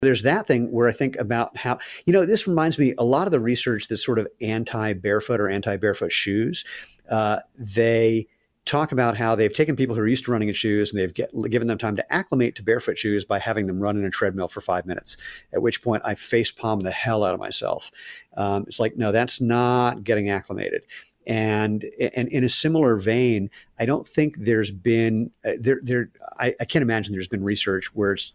there's that thing where I think about how, you know, this reminds me a lot of the research that's sort of anti barefoot or anti barefoot shoes. Uh, they talk about how they've taken people who are used to running in shoes and they've get, given them time to acclimate to barefoot shoes by having them run in a treadmill for five minutes. At which point I face palm the hell out of myself. Um, it's like, no, that's not getting acclimated. And, and in a similar vein, I don't think there's been uh, there there I, I can't imagine there's been research where it's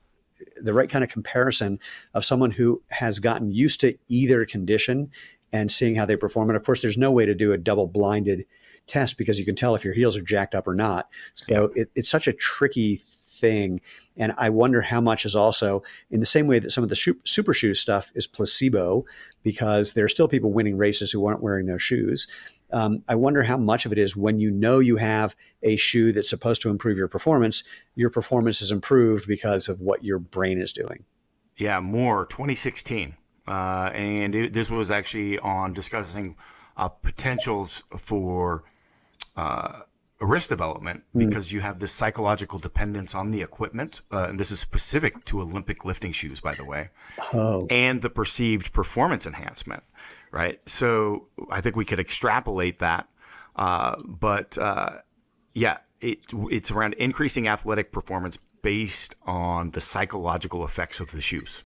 the right kind of comparison of someone who has gotten used to either condition and seeing how they perform. And of course, there's no way to do a double blinded test because you can tell if your heels are jacked up or not. So it, it's such a tricky thing. And I wonder how much is also in the same way that some of the super shoe stuff is placebo because there are still people winning races who aren't wearing those shoes. Um, I wonder how much of it is when you know you have a shoe that's supposed to improve your performance, your performance is improved because of what your brain is doing. Yeah, more 2016. Uh, and it, this was actually on discussing uh, potentials for uh, wrist development hmm. because you have this psychological dependence on the equipment. Uh, and this is specific to Olympic lifting shoes, by the way, oh. and the perceived performance enhancement, right? So I think we could extrapolate that. Uh, but uh, yeah, it, it's around increasing athletic performance based on the psychological effects of the shoes.